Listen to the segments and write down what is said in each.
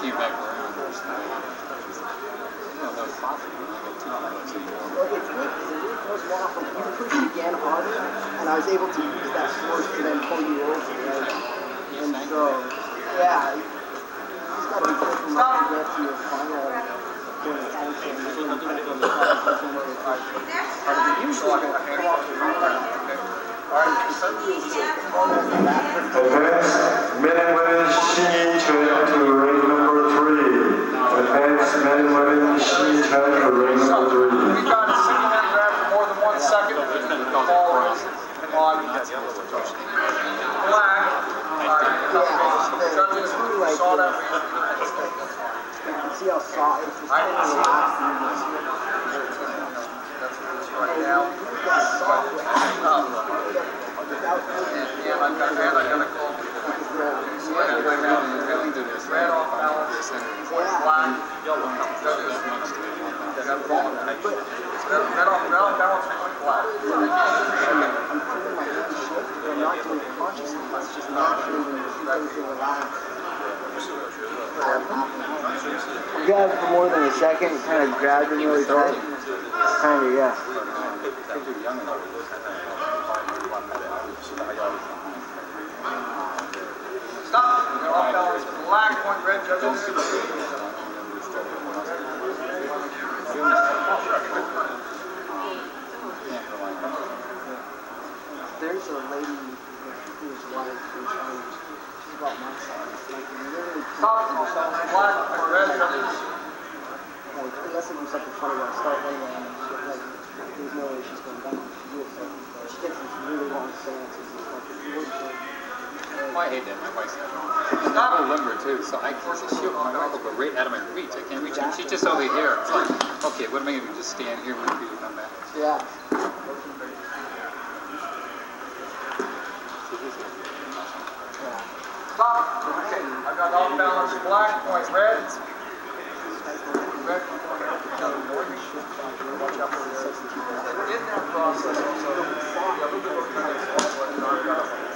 came back around. No, that was possible. I got two minutes anymore. Well, it's neat because it you off. Pushed again harder, and I was able to use that force to then pull you over, right? And so, yeah, you just gotta be careful not to get to your final point of tension. and then you kind of go to the side, because then it's like, how do you usually go come off the rebound? Alright, suddenly it's like, almost back. Advance men and women singing to ring number three. Advance men and women singing track to ring number three. Any kind of single hand grab for more than one second, the ball is in line. Black. Judges saw that. You can see how soft, it's just kind of relaxed. Right now. Red off balance, black. I'm feeling my hand shift, but I'm not doing it consciously. It's just you keep everything relaxed. You grab for more than a second, kind of grab them really tight. Kind of, yeah. Stop. Red off balance, black, point red, judges. Lady whose wife is trying, she's about my size, like literally. Stop. Black, point red, judges. Like, unless it was something funny, I start laying on and shit, like, there's no way she's going down. She is, like, she takes these really long stances, it's like, it's really shit. Oh, I hate that. My wife's I'm a limber too, so I can't shoot my elbow go right out of my reach. I can't reach it. She's just over here. It's like, okay, what am I gonna do? Just stand here when people come back? Yeah. Got off balance, black, point red. Red. In that process also, yeah, we can look at this one, but I got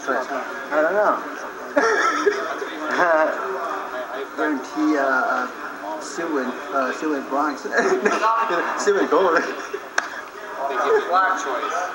didn't know which one. I don't know. Guarantee, uh, uh, Sue and, uh, Sue and Bronx. Sue and Gold. They give you one choice.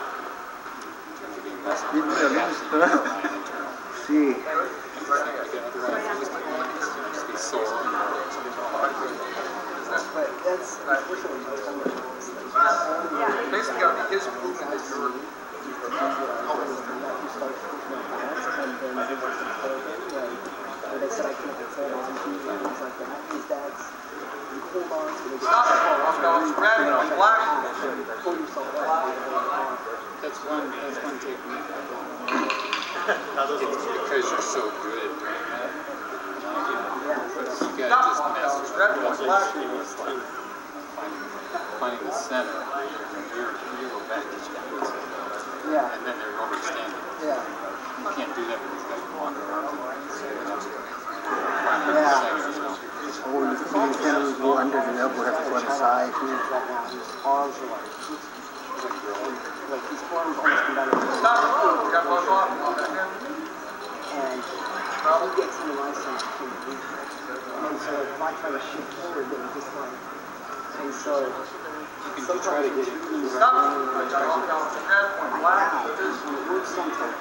Red, on black. Pull yourself up. That's one, that's one technique. It's because you're so good doing that. You gotta just master Red, on black. finding, the center. You go back to your Yeah, and then they're overstanding. yeah. You can't do that with these guys walking around. Or you you can go under the elbow, have to go on the side. Right now, his arms are like, like his arms come down. to Stop, got both off, on that hand. and he gets into my side, I can't reach it. And so if I try to shift forward, then he just like, and so You try to get it. Stop, I got off balance, red, point black. it works sometimes.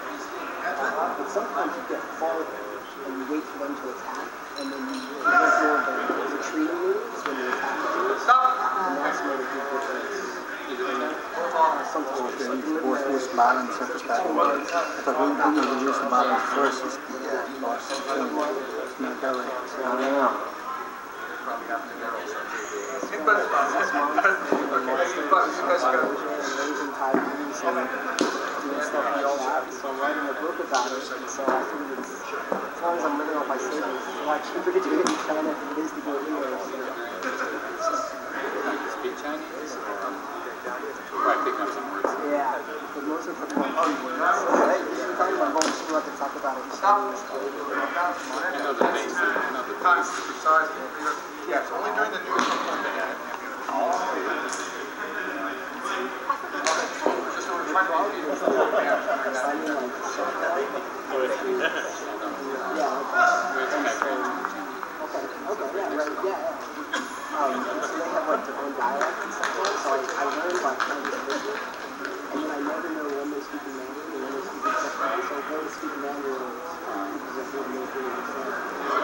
But sometimes you get farther and you wait for them to attack, and then you of the retreating moves when you attack. And that's where the you force, force balance at the back. But you balance first, it's the, uh. I. So I'm writing a book about it, so I figured it's, as long as I'm living off my savings, lot cheaper to it in China than it is to go here. You right picking up some words. Yeah, the time, oh, right, you were talking about going to school, I can talk about it. I know the basics. I know the basics. size, yes, only during the news. Yeah, okay. Yeah, right, yeah, yeah. Um, so they have like their own dialect and stuff so like, I learned like Chinese originally, and then I never know when they speak in Mandarin and when they speak in Szechuan, so if they speak Mandarin, it's really make it understand. So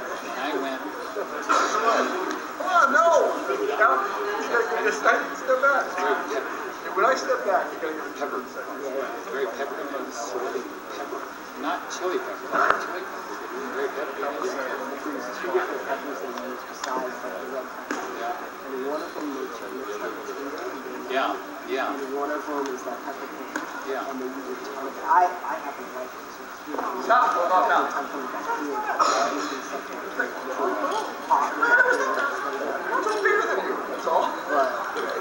When I step back, you gotta get pepper, very pepper, salty pepper, not chili pepper, not chili pepper, but really very pepper. There's two different peppers they use besides like the red pepper. Yeah, And one of them makes you mix like potato and then yeah, yeah, And one of them is that pepper pink. yeah. And they use a ton of it. I, I happen to like it. So it's really Stop, hold on now. I'm coming back here. uh, using such a hot pepper. I'm just bigger than you, that's all. But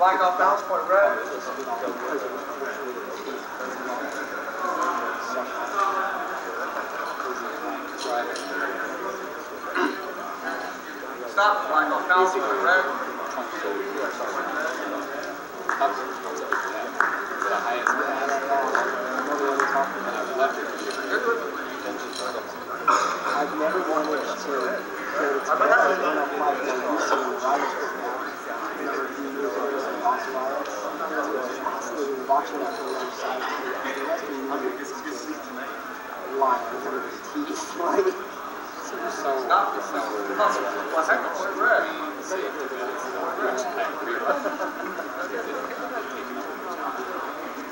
Black off, balance point red. Stop, black off, balance point red. The highest Yeah, pass. yeah, yeah. Another one we're talking And about. I've left it here. I've never wanted to go to Tibet when I applied for a visa in the riots right now. Remember a few years ago, there was mass riots. So we were watching that from the other side. The rest of the media is just lying teeth. Like, So, so, Stop. so, Black point red. see if the it's which I agree with.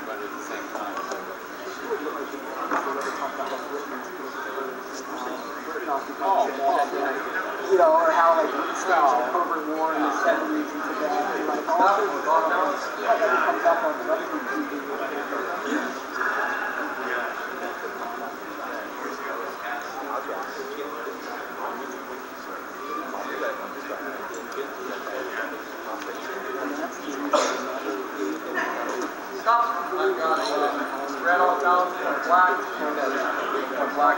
But at the same time, Oh, you know, or how like staged a covert war in the 70s in Tibet, and like all sorts of stuff. That never comes up on Western TV. And that's the reason Stop, I got it. Red off, balance point black. Point black,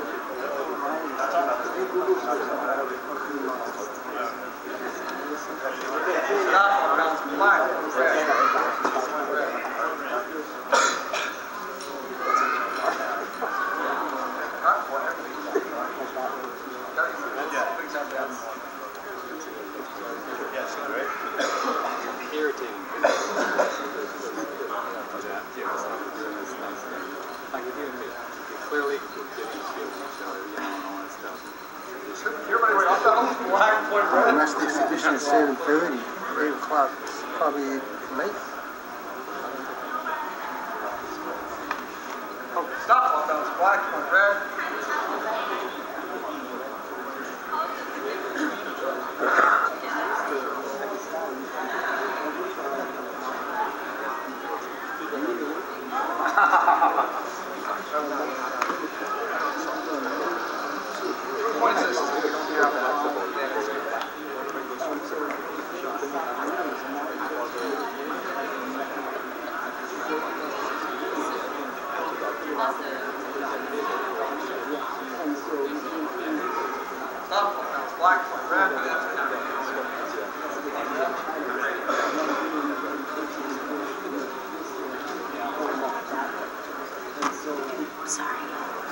black, one red,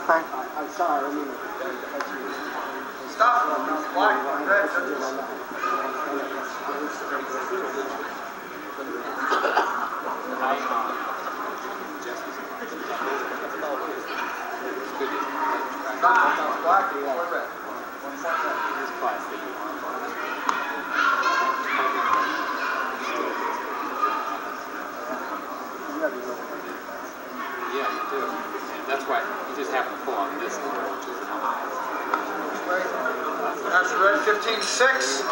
thing? I'm sorry, I mean, stop them. Why? Stop. Stop. six.